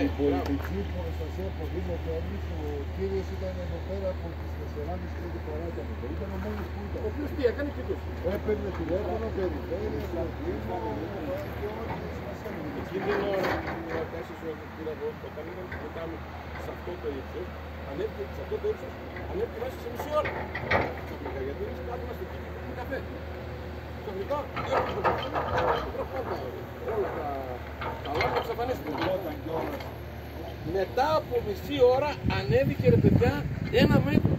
Ναι, Η πολιτική προστασία που δίνεται εμείς, ο κύριος ήταν εδώ πέρα από τις 4.30 και το παράταμε. Ήταν ο μόνος που Ο ήταν. οποίος τι έκανε και τους. Έπαιρνε τηλέφωνο, περιφέρεια, πλατήμα, και ό,τι σημασία μου. Κίνδυνο να φτάσει ο κύριο εγώ όταν ήταν μετά σε αυτό το ύψος, ανέβηκε σε αυτό το ύψος, ανέβηκε μέσα σε μισή ώρα. Ξαφνικά, γιατί εμείς κάθομαι στο κίνημα και καφέ. Ξαφνικά, έρχεται το κίνημα, προχώρα, όλα τα, τα λάθη εξαφανίστηκαν. Όταν κιόλας Μετά από μισή ώρα ανέβηκε ρε παιδιά ένα μέτρο.